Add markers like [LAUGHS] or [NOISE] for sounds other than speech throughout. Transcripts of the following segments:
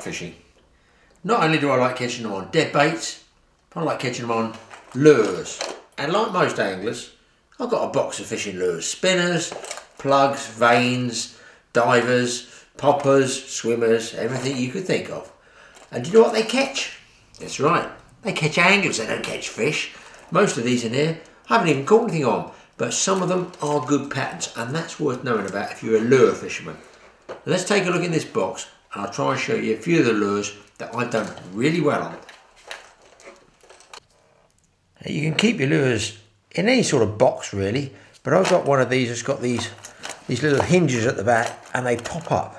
Pike fishing. Not only do I like catching them on dead baits, I like catching them on lures. And like most anglers, I've got a box of fishing lures. Spinners, plugs, vanes, divers, poppers, swimmers, everything you could think of. And do you know what they catch? That's right, they catch anglers, they don't catch fish. Most of these in here, I haven't even caught anything on, but some of them are good patterns, and that's worth knowing about if you're a lure fisherman. Let's take a look in this box, and I'll try and show you a few of the lures that I've done really well on. You can keep your lures in any sort of box really, but I've got one of these that's got these these little hinges at the back and they pop up.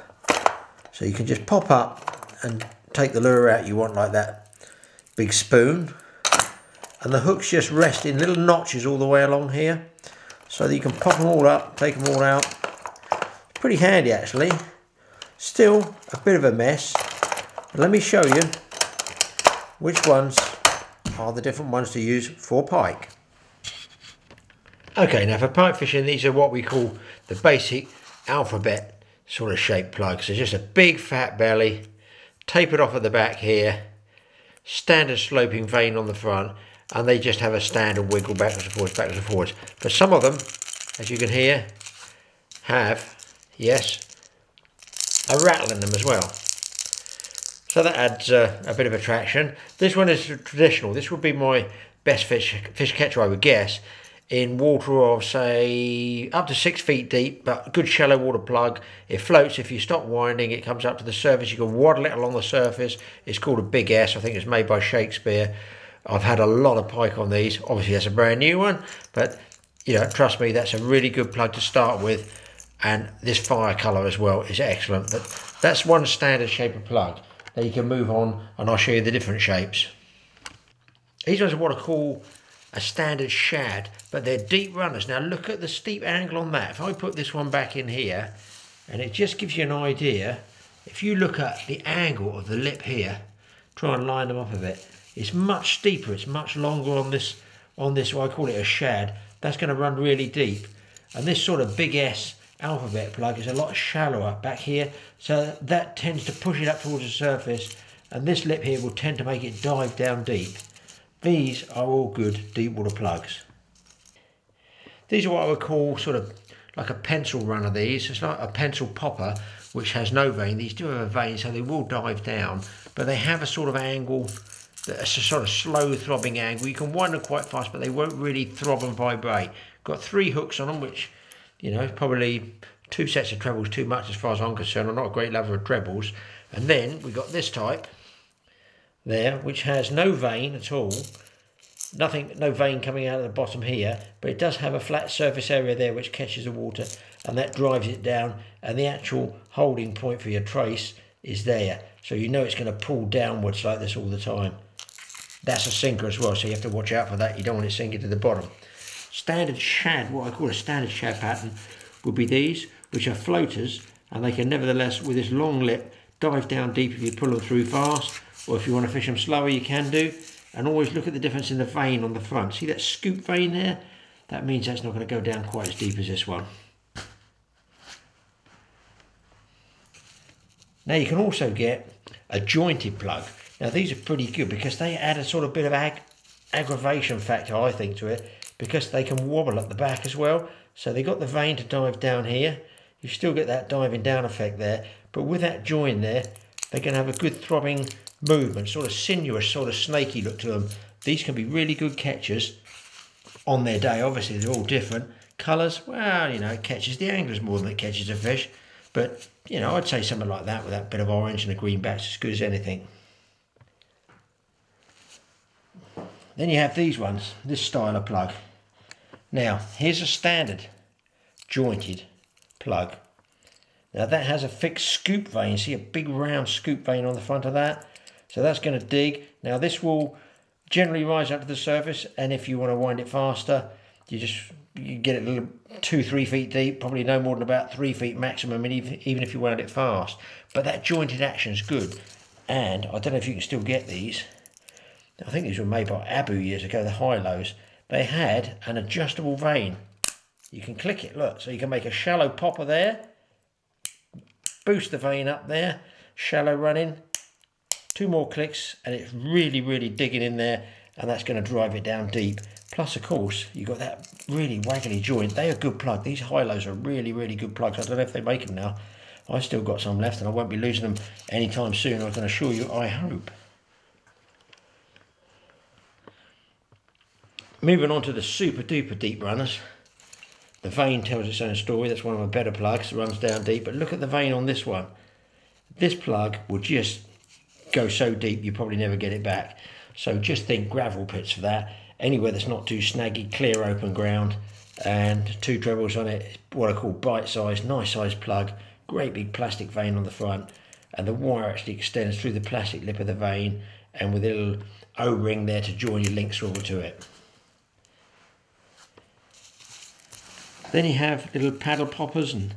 So you can just pop up and take the lure out you want like that big spoon. And the hooks just rest in little notches all the way along here. So that you can pop them all up, take them all out. Pretty handy actually. Still a bit of a mess. But let me show you which ones are the different ones to use for pike. Okay, now for pike fishing, these are what we call the basic alphabet sort of shaped plugs. So just a big fat belly, tapered off at the back here, standard sloping vane on the front, and they just have a standard wiggle backwards and forwards, backwards and forwards. But some of them, as you can hear, have, yes, a rattle in them as well. So that adds uh, a bit of attraction. This one is traditional. This would be my best fish, fish catcher, I would guess, in water of, say, up to six feet deep, but good shallow water plug. It floats. If you stop winding, it comes up to the surface. You can waddle it along the surface. It's called a Big S. I think it's made by Shakespeare. I've had a lot of pike on these. Obviously, that's a brand new one, but you know, trust me, that's a really good plug to start with. And this fire colour as well is excellent. But that's one standard shape of plug. Now you can move on and I'll show you the different shapes. These ones are what I call a standard shad, but they're deep runners. Now look at the steep angle on that. If I put this one back in here, and it just gives you an idea, if you look at the angle of the lip here, try and line them up a bit, it's much steeper, it's much longer on this, on this, I call it a shad. That's going to run really deep. And this sort of big S alphabet plug is a lot shallower back here so that tends to push it up towards the surface and this lip here will tend to make it dive down deep. These are all good deep water plugs. These are what I would call sort of like a pencil runner these. It's like a pencil popper which has no vane. These do have a vane so they will dive down but they have a sort of angle that's a sort of slow throbbing angle. You can wind them quite fast but they won't really throb and vibrate. Got three hooks on them which you know, probably two sets of trebles too much as far as I'm concerned. I'm not a great lover of trebles. And then we got this type there, which has no vane at all. Nothing, no vane coming out of the bottom here, but it does have a flat surface area there which catches the water and that drives it down and the actual holding point for your trace is there. So you know it's going to pull downwards like this all the time. That's a sinker as well, so you have to watch out for that. You don't want it sinking to the bottom. Standard shad, what I call a standard shad pattern, would be these, which are floaters, and they can nevertheless, with this long lip, dive down deep if you pull them through fast, or if you want to fish them slower, you can do. And always look at the difference in the vane on the front. See that scoop vane there? That means that's not going to go down quite as deep as this one. Now you can also get a jointed plug. Now these are pretty good because they add a sort of bit of ag aggravation factor, I think, to it because they can wobble at the back as well. So they got the vane to dive down here. You still get that diving down effect there, but with that join there, they can have a good throbbing movement, sort of sinuous, sort of snaky look to them. These can be really good catchers on their day. Obviously, they're all different. Colours, well, you know, it catches the anglers more than it catches a fish. But, you know, I'd say something like that with that bit of orange and a green back's as good as anything. Then you have these ones, this style of plug. Now, here's a standard jointed plug. Now that has a fixed scoop vane. See a big round scoop vane on the front of that? So that's going to dig. Now this will generally rise up to the surface and if you want to wind it faster, you just you get it a little two, three feet deep, probably no more than about three feet maximum, and even, even if you wound it fast. But that jointed action is good. And I don't know if you can still get these. I think these were made by Abu years ago, the Hi-Los they had an adjustable vane. You can click it, look, so you can make a shallow popper there, boost the vane up there, shallow running. Two more clicks and it's really, really digging in there and that's going to drive it down deep. Plus, of course, you've got that really waggly joint. They are good plug. These Hi-Los are really, really good plugs. I don't know if they make them now. I've still got some left and I won't be losing them anytime soon. I can assure you, I hope. Moving on to the super duper deep runners. The vane tells its own story. That's one of my better plugs. It runs down deep. But look at the vane on this one. This plug will just go so deep you probably never get it back. So just think gravel pits for that. Anywhere that's not too snaggy, clear open ground. And two trebles on it. What I call bite size, nice size plug. Great big plastic vane on the front. And the wire actually extends through the plastic lip of the vane And with a little O-ring there to join your link swivel to it. Then you have little paddle poppers and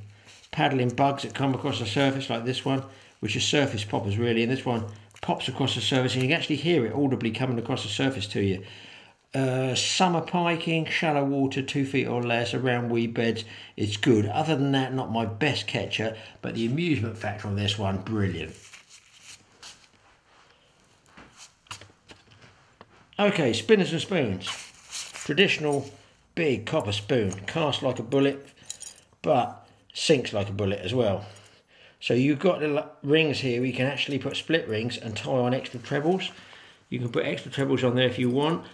paddling bugs that come across the surface like this one, which are surface poppers really, and this one pops across the surface and you can actually hear it audibly coming across the surface to you. Uh, summer piking, shallow water, two feet or less, around weed beds, it's good. Other than that, not my best catcher, but the amusement factor on this one, brilliant. Okay, spinners and spoons. Traditional big copper spoon, cast like a bullet, but sinks like a bullet as well. So you've got the rings here you can actually put split rings and tie on extra trebles. You can put extra trebles on there if you want.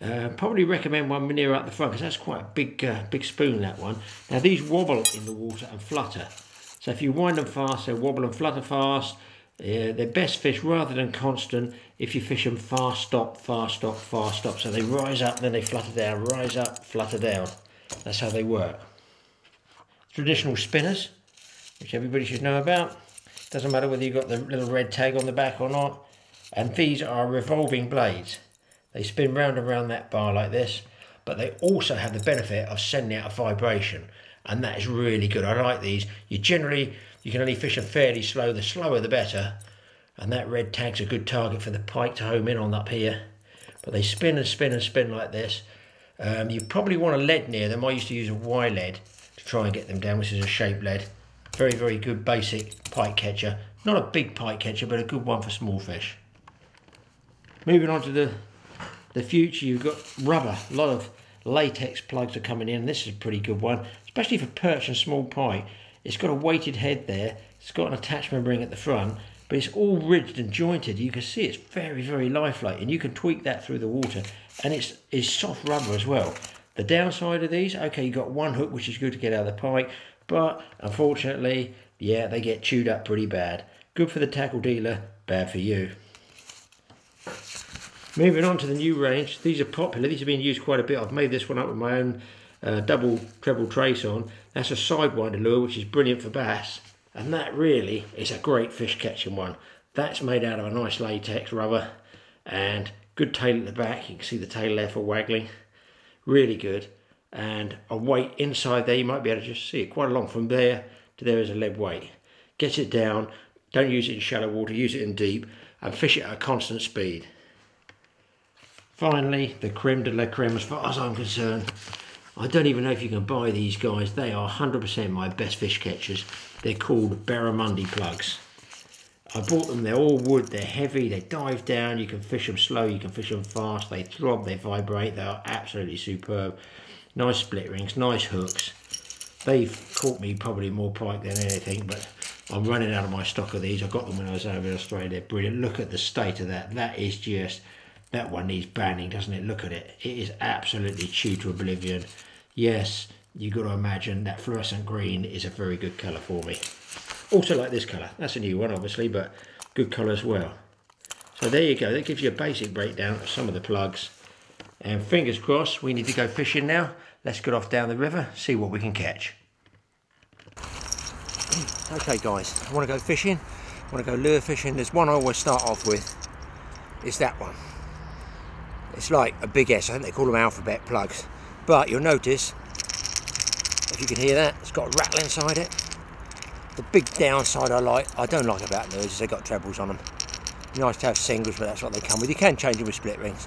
Uh, probably recommend one near up the front because that's quite a big, uh, big spoon, that one. Now these wobble in the water and flutter. So if you wind them fast, they wobble and flutter fast. Uh, they're best fish rather than constant if you fish them fast stop, fast stop, fast stop. So they rise up, then they flutter down, rise up, flutter down. That's how they work. Traditional spinners, which everybody should know about. Doesn't matter whether you've got the little red tag on the back or not. And these are revolving blades. They spin round and round that bar like this, but they also have the benefit of sending out a vibration. And that is really good. I like these. You generally you can only fish them fairly slow. The slower the better. And that red tag's a good target for the pike to home in on up here. But they spin and spin and spin like this. Um, you probably want a lead near them. I used to use a Wye lead to try and get them down, which is a shape lead. Very, very good basic pike catcher. Not a big pike catcher, but a good one for small fish. Moving on to the, the future, you've got rubber. A lot of latex plugs are coming in. This is a pretty good one, especially for perch and small pike. It's got a weighted head there. It's got an attachment ring at the front, but it's all ridged and jointed. You can see it's very, very lifelike, and you can tweak that through the water. And it's, it's soft rubber as well. The downside of these, okay, you got one hook, which is good to get out of the pike, but unfortunately, yeah, they get chewed up pretty bad. Good for the tackle dealer, bad for you. Moving on to the new range, these are popular. These have been used quite a bit. I've made this one up with my own uh, double treble trace on. That's a sidewinder lure, which is brilliant for bass. And that really is a great fish catching one. That's made out of a nice latex rubber and good tail at the back. You can see the tail there for waggling. Really good. And a weight inside there, you might be able to just see it quite along from there to there is a lead weight. Get it down, don't use it in shallow water, use it in deep and fish it at a constant speed. Finally, the creme de la creme as far as I'm concerned, I don't even know if you can buy these guys. They are 100% my best fish catchers. They're called Barramundi plugs. I bought them, they're all wood, they're heavy, they dive down, you can fish them slow, you can fish them fast, they throb, they vibrate, they are absolutely superb. Nice split rings, nice hooks. They've caught me probably more pike than anything, but I'm running out of my stock of these. I got them when I was over in Australia, they're brilliant. Look at the state of that, that is just that one needs banning, doesn't it? Look at it. It is absolutely chewed to oblivion. Yes, you've got to imagine that fluorescent green is a very good colour for me. Also like this colour. That's a new one, obviously, but good colour as well. So there you go. That gives you a basic breakdown of some of the plugs. And fingers crossed, we need to go fishing now. Let's get off down the river, see what we can catch. Okay guys, I want to go fishing. I want to go lure fishing. There's one I always start off with. It's that one. It's like a big S, I think they call them alphabet plugs. But you'll notice, if you can hear that, it's got a rattle inside it. The big downside I like, I don't like about those is they've got trebles on them. Nice to have singles, but that's what they come with. You can change them with split rings.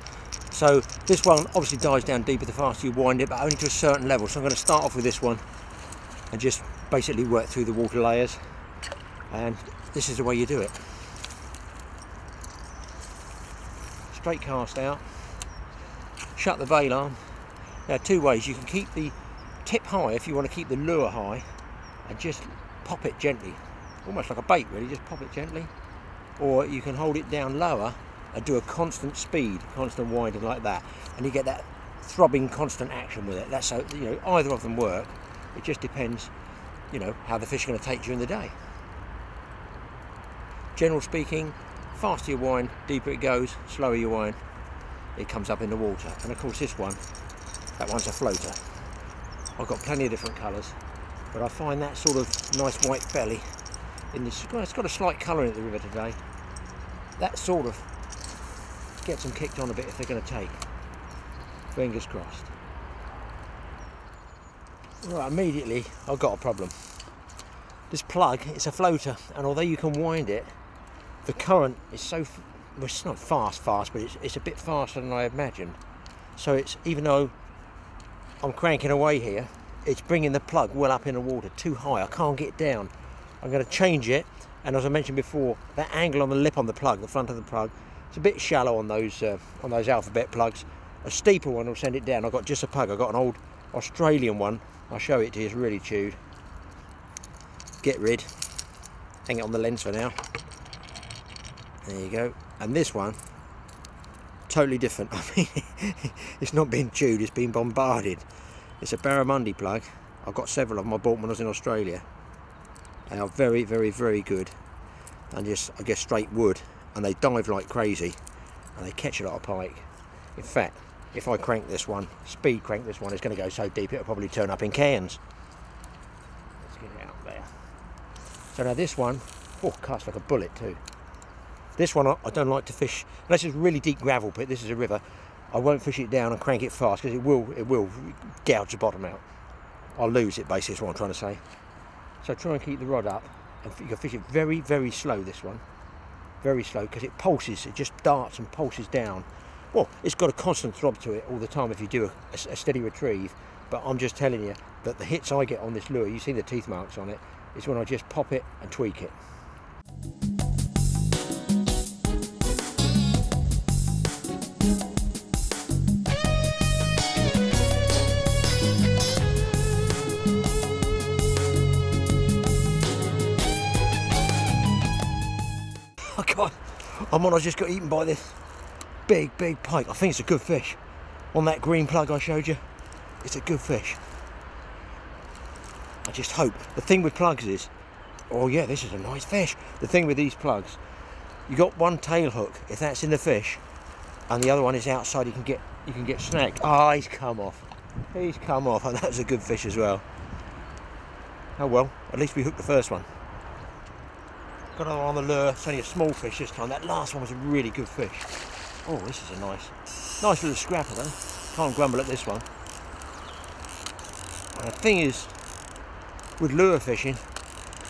So this one obviously dies down deeper the faster you wind it, but only to a certain level. So I'm going to start off with this one and just basically work through the water layers. And this is the way you do it. Straight cast out, shut the bail arm. Now two ways, you can keep the tip high if you want to keep the lure high and just pop it gently, almost like a bait really, just pop it gently. Or you can hold it down lower and do a constant speed, constant winding like that, and you get that throbbing constant action with it. That's so you know either of them work. It just depends, you know, how the fish are going to take during the day. General speaking, faster you wind, deeper it goes, slower you wind, it comes up in the water. And of course this one, that one's a floater. I've got plenty of different colours, but I find that sort of nice white belly in this, it's got a slight colour in the river today. That sort of gets them kicked on a bit if they're going to take. Fingers crossed. Right, immediately I've got a problem. This plug, it's a floater, and although you can wind it, the current is so, well, it's not fast, fast, but it's, it's a bit faster than I imagined. So it's, even though I'm cranking away here, it's bringing the plug well up in the water, too high, I can't get down. I'm going to change it, and as I mentioned before, that angle on the lip on the plug, the front of the plug, it's a bit shallow on those uh, on those alphabet plugs. A steeper one will send it down. I've got just a plug. I've got an old Australian one. I'll show it to you. It's really chewed. Get rid. Hang it on the lens for now. There you go. And this one, totally different. [LAUGHS] I mean, it's not been chewed. It's been bombarded. It's a barramundi plug. I've got several of them. I bought when I was in Australia. They are very, very, very good. And just, I guess, straight wood and they dive like crazy and they catch a lot of pike. In fact, if I crank this one, speed crank this one, it's going to go so deep it'll probably turn up in cans. Let's get it out there. So now this one, oh, casts like a bullet too. This one I don't like to fish, unless it's a really deep gravel pit, this is a river, I won't fish it down and crank it fast because it will, it will gouge the bottom out. I'll lose it basically is what I'm trying to say. So try and keep the rod up and you can fish it very, very slow this one very slow because it pulses, it just darts and pulses down. Well, it's got a constant throb to it all the time if you do a, a, a steady retrieve, but I'm just telling you that the hits I get on this lure, you see the teeth marks on it, is when I just pop it and tweak it. I'm I just got eaten by this big, big pike. I think it's a good fish. On that green plug I showed you, it's a good fish. I just hope. The thing with plugs is, oh yeah, this is a nice fish. The thing with these plugs, you got one tail hook, if that's in the fish, and the other one is outside, you can get you can get snagged. Ah, oh, he's come off. He's come off, and [LAUGHS] that's a good fish as well. Oh well, at least we hooked the first one. Got another on the lure. It's only a small fish this time. That last one was a really good fish. Oh, this is a nice, nice little scrapper though. Can't grumble at this one. And the thing is, with lure fishing,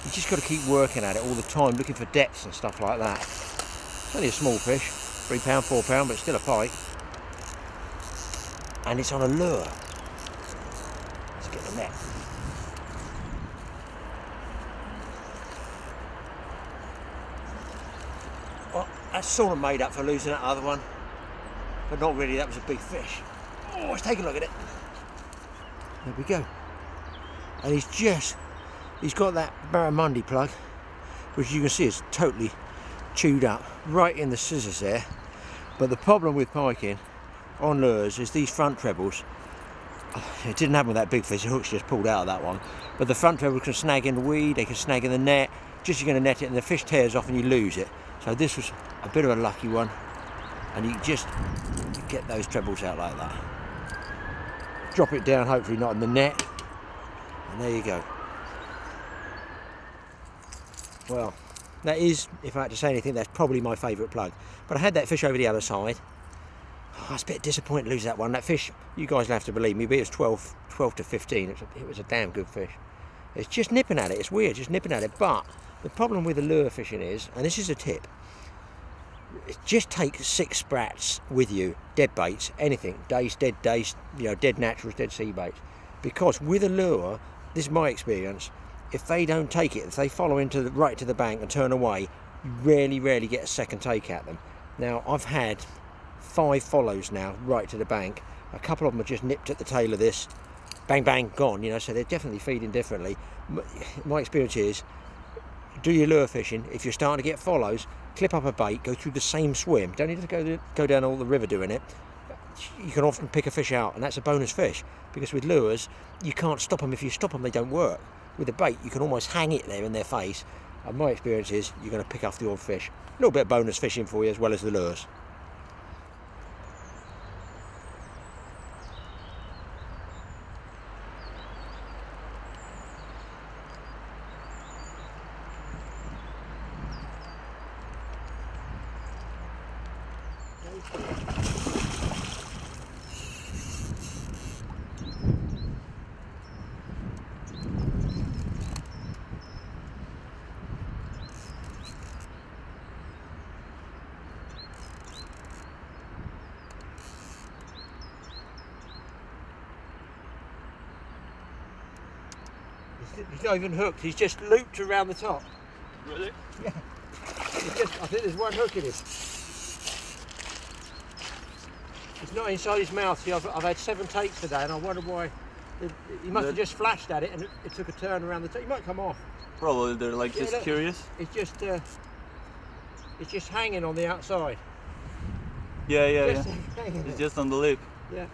you just got to keep working at it all the time, looking for depths and stuff like that. It's only a small fish, three pound, four pound, but it's still a pike. And it's on a lure. Let's get the net. Sort of made up for losing that other one. But not really, that was a big fish. Oh, let's take a look at it. There we go. And he's just, he's got that barramundi plug, which you can see is totally chewed up, right in the scissors there. But the problem with piking on lures is these front trebles, oh, it didn't happen with that big fish, the hook's just pulled out of that one. But the front treble can snag in the weed, they can snag in the net, just you're going to net it and the fish tears off and you lose it. So this was a bit of a lucky one and you just get those trebles out like that. Drop it down, hopefully not in the net, and there you go. Well, that is, if I had to say anything, that's probably my favourite plug. But I had that fish over the other side. Oh, I was a bit disappointed to lose that one. That fish, you guys have to believe me, but it was 12, 12 to 15. It was, a, it was a damn good fish. It's just nipping at it. It's weird, just nipping at it. But the problem with the lure fishing is, and this is a tip, just take six sprats with you, dead baits, anything, dace, dead dace, you know, dead naturals, dead sea baits. Because with a lure, this is my experience, if they don't take it, if they follow into the, right to the bank and turn away, you rarely, rarely get a second take at them. Now, I've had five follows now right to the bank. A couple of them are just nipped at the tail of this, bang, bang, gone, you know, so they're definitely feeding differently. My experience is, do your lure fishing, if you're starting to get follows, clip up a bait, go through the same swim. Don't need to go, go down all the river doing it. You can often pick a fish out, and that's a bonus fish because with lures, you can't stop them. If you stop them, they don't work. With a bait, you can almost hang it there in their face. And my experience is you're going to pick off the odd fish. A little bit of bonus fishing for you as well as the lures. He's not even hooked, he's just looped around the top. Really? Yeah. Just, I think there's one hook in him. It's not inside his mouth. See, I've, I've had seven takes today and I wonder why. It, he must have just flashed at it and it, it took a turn around the top. He might come off. Probably they're like Yeah, just look. curious. It's just, uh, it's just hanging on the outside. Yeah, yeah, just yeah. [LAUGHS] It's just on the lip. Yeah.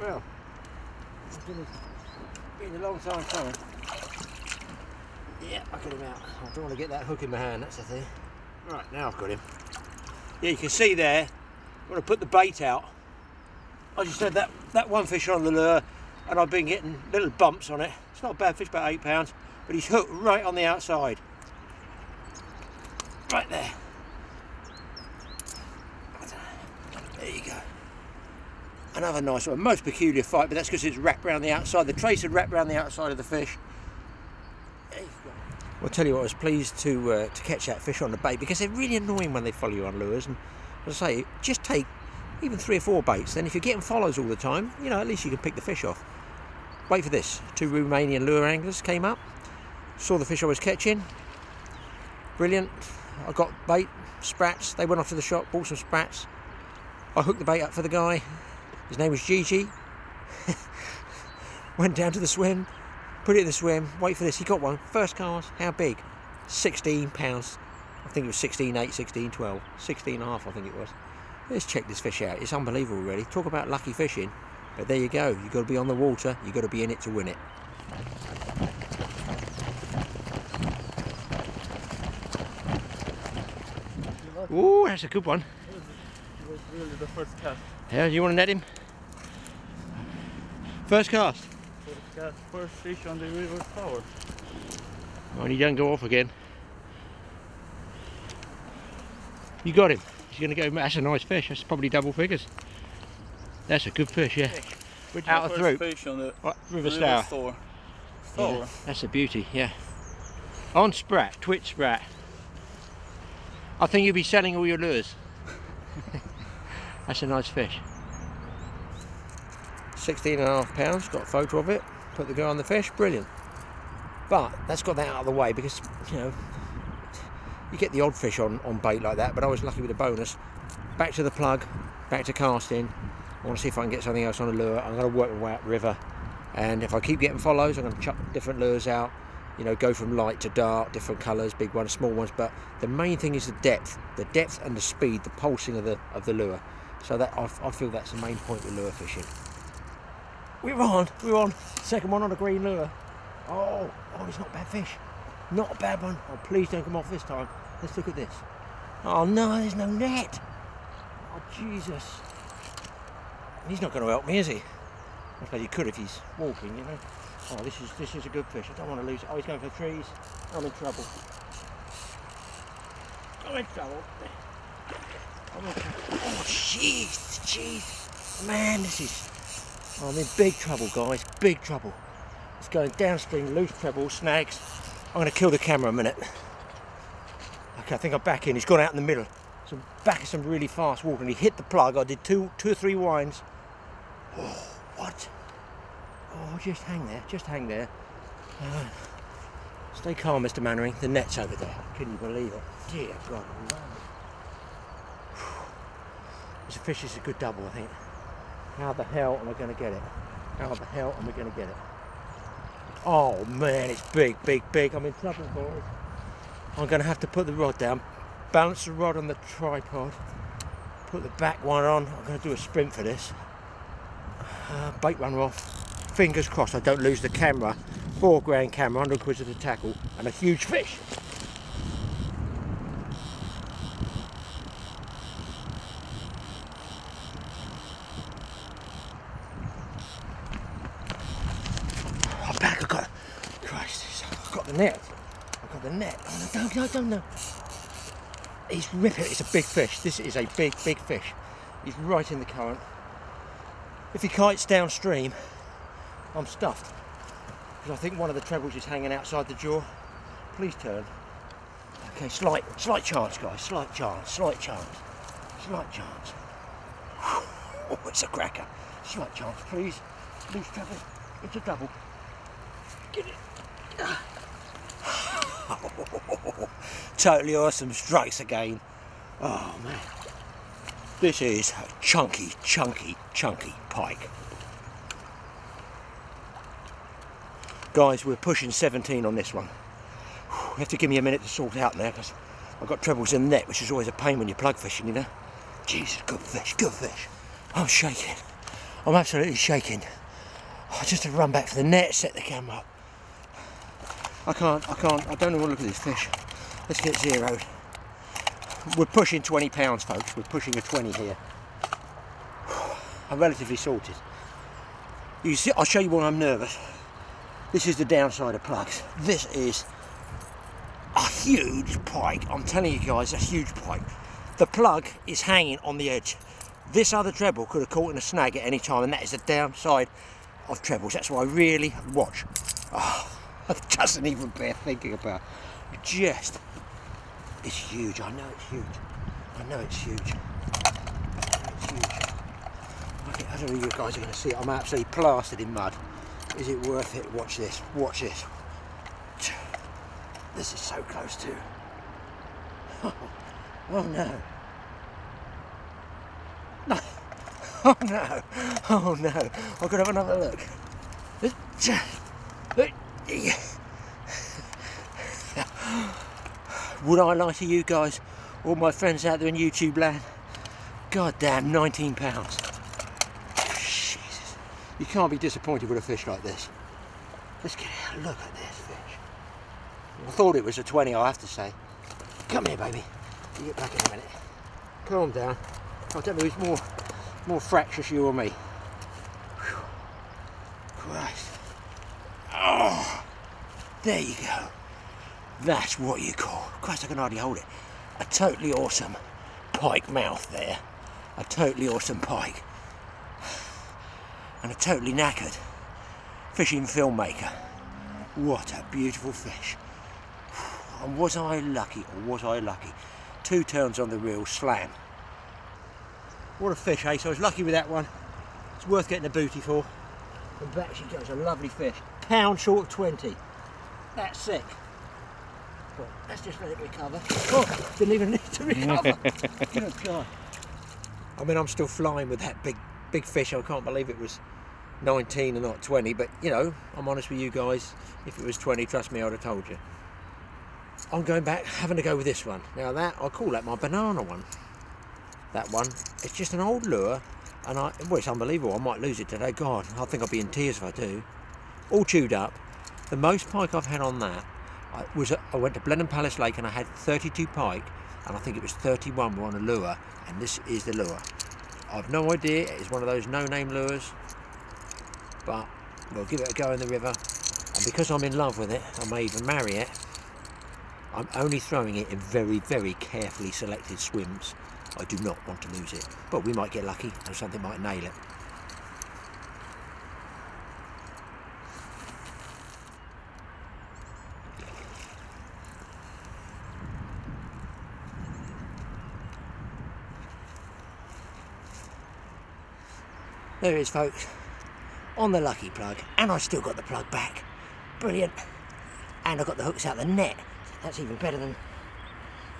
Well, it's been a, been a long time coming. Yeah, I got him out. I don't want to get that hook in my hand, that's the thing. Right, now I've got him. Yeah, you can see there, when I put the bait out, I just had that, that one fish on the lure and I've been getting little bumps on it. It's not a bad fish, about eight pounds, but he's hooked right on the outside. Right there. There you go. Another nice one. Most peculiar fight, but that's because it's wrapped around the outside. The trace had wrapped around the outside of the fish. There you go. Well, I'll tell you what, I was pleased to uh, to catch that fish on the bait because they're really annoying when they follow you on lures. And as I say, just take even three or four baits. Then if you're getting follows all the time, you know, at least you can pick the fish off. Wait for this. Two Romanian lure anglers came up, saw the fish I was catching. Brilliant. I got bait, sprats. They went off to the shop, bought some sprats. I hooked the bait up for the guy. His name was Gigi. [LAUGHS] Went down to the swim, put it in the swim. Wait for this. He got one. First cast. How big? 16 pounds. I think it was 16, 8, 16, 12. 16 and a half, I think it was. Let's check this fish out. It's unbelievable, really. Talk about lucky fishing. But there you go. You've got to be on the water. You've got to be in it to win it. Ooh, that's a good one. It was really the first cast. Yeah, you want to net him? First cast. Cast, first fish on the river Stour. Oh, and he don't go off again. You got him. He's going to go. That's a nice fish. That's probably double figures. That's a good fish, yeah. Which Out of throat. fish on the River river Stour. Stour. Yeah, that's a beauty, yeah. On sprat, Twitch sprat. I think you'll be selling all your lures. [LAUGHS] that's a nice fish. 16 and a half pounds, got a photo of it, put the guy on the fish, brilliant. But that's got that out of the way because, you know, you get the odd fish on, on bait like that, but I was lucky with a bonus. Back to the plug, back to casting. I want to see if I can get something else on a lure. I'm going to work my way up river. And if I keep getting follows, I'm going to chuck different lures out. You know, go from light to dark, different colours, big ones, small ones. But the main thing is the depth, the depth and the speed, the pulsing of the of the lure. So that I, I feel that's the main point with lure fishing. We're on, we're on. Second one on a green lure. Oh, oh, it's not a bad fish. Not a bad one. Oh, please don't come off this time. Let's look at this. Oh no, there's no net. Oh Jesus. He's not going to help me, is he? I suppose he could if he's walking, you know. Oh, this is this is a good fish. I don't want to lose it. Oh, he's going for the trees. I'm in trouble. I'm in trouble. I'm in trouble. Oh, jeez, jeez. Man, this is... I'm in big trouble, guys. Big trouble. It's going downstream, loose treble, snags. I'm going to kill the camera a minute. Okay, I think I'm back in. He's gone out in the middle. So back in some really fast water and he hit the plug. I did two, two or three winds. Oh, what? Oh, just hang there, just hang there. Uh, stay calm, Mr. Mainwaring. The net's over there. Can you believe it? Dear God. This fish is a good double, I think. How the hell am I going to get it? How the hell am I going to get it? Oh man, it's big, big, big. I'm in trouble, boys. I'm going to have to put the rod down, balance the rod on the tripod, put the back one on. I'm going to do a sprint for this. Uh, bait runner off. Fingers crossed I don't lose the camera. Four grand camera, 100 quid of the tackle, and a huge fish. I'm back, I got Christ, I've got the net. I've got the net. Oh, no, no, no, no. He's ripping. it. It's a big fish. This is a big, big fish. He's right in the current. If he kites downstream, I'm stuffed. Because I think one of the trebles is hanging outside the jaw. Please turn. Okay, slight, slight chance, guys. Slight chance, slight chance, slight chance. Oh, [LAUGHS] it's a cracker. Slight chance, please. Loose treble. It's a double. Get it. Totally awesome strikes again. Oh man. This is a chunky, chunky, chunky pike. Guys, we're pushing 17 on this one. You have to give me a minute to sort out now because I've got trebles in the net, which is always a pain when you're plug fishing, you know. Jesus, good fish, good fish. I'm shaking. I'm absolutely shaking. I just have to run back for the net, set the camera up. I can't, I can't, I don't know what to look at this fish. Let's get zeroed. We're pushing 20 pounds, folks. We're pushing a 20 here. I'm relatively sorted. You see, I'll show you why I'm nervous. This is the downside of plugs. This is a huge pike. I'm telling you guys, a huge pike. The plug is hanging on the edge. This other treble could have caught in a snag at any time, and that is the downside of trebles. That's why I really watch. Oh, [SIGHS] it doesn't even bear thinking about. Just, it's huge. I know it's huge. I know it's huge. I it's huge. Okay, I don't know if you guys are going to see it. I'm absolutely plastered in mud. Is it worth it? Watch this. Watch this. This is so close to. Oh, [LAUGHS] oh no. No. [LAUGHS] Oh no. [LAUGHS] Oh no. I've got to have another look. Would I lie to you guys, all my friends out there in YouTube land? God damn, 19 pounds. Jesus. You can't be disappointed with a fish like this. Let's get a look at this fish. I thought it was a 20, I have to say. Come here, baby. You get back in a minute. Calm down. I don't know who's more, more fractious, you or me. Whew. Christ. Oh, there you go. That's what you call, Christ, I can hardly hold it. A totally awesome pike mouth there. A totally awesome pike. And a totally knackered fishing filmmaker. What a beautiful fish. And was I lucky, or was I lucky? Two turns on the reel, slam. What a fish, eh? So I was lucky with that one. It's worth getting a booty for. And back she goes, a lovely fish. Pound short of 20. That's sick. Well, let's just let it recover. Oh, didn't even need to recover. [LAUGHS] Good God. I mean, I'm still flying with that big, big fish. I can't believe it was 19 and not 20. But, you know, I'm honest with you guys. If it was 20, trust me, I'd have told you. I'm going back, having to go with this one. Now that, I call that my banana one. That one. It's just an old lure. And I, well, it's unbelievable. I might lose it today. God, I think I'll be in tears if I do. All chewed up. The most pike I've had on that I was I went to Blenheim Palace Lake and I had 32 pike, and I think it was 31 were on a lure, and this is the lure. I've no idea. It's one of those no-name lures, but we'll give it a go in the river. And because I'm in love with it, I may even marry it. I'm only throwing it in very, very carefully selected swims. I do not want to lose it, but we might get lucky and something might nail it. There it is, folks. on the lucky plug, and I still got the plug back. Brilliant. And I got the hooks out the net. That's even better than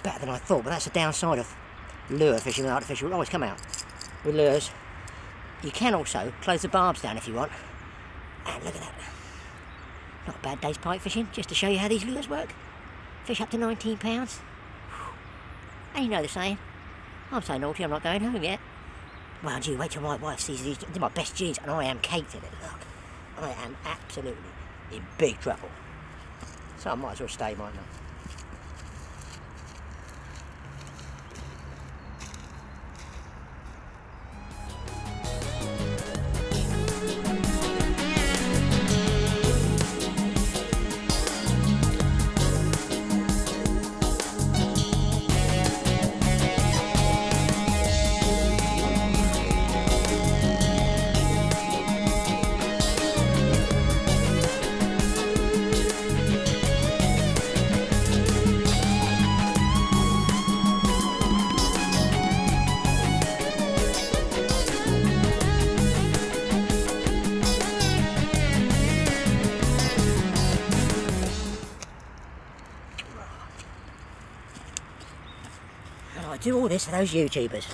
better than I thought. But that's the downside of lure fishing with artificial. Oh, Will always come out with lures. You can also close the barbs down if you want. And look at that. Not a bad day's pike fishing, just to show you how these lures work. Fish up to 19 pounds. And you know the saying. I'm so naughty, I'm not going home yet. Well, gee, wait till my wife sees these. They're my best jeans, and I am caked in it. Look, I am absolutely in big trouble. So I might as well stay, mightn't? For those YouTubers.